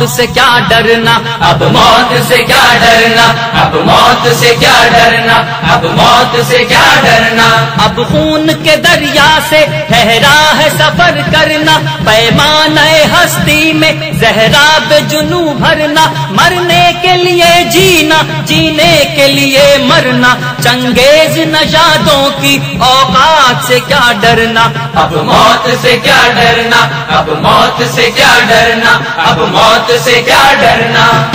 मौत से क्या डरना? अब मौत से क्या डरना? अब मौत से क्या डरना? अब मौत से क्या डरना? अब खून के दरिया से ठहरा है सफ़र करना। पैमान हस्ती में जहराब जुनू भरना। मरने के लिए जीना, जीने के लिए मरना। चंगेज नजादों की औकात से क्या डरना? अब मौत से क्या डरना? अब मौत से क्या डरना? अब मौत से क्या डरना?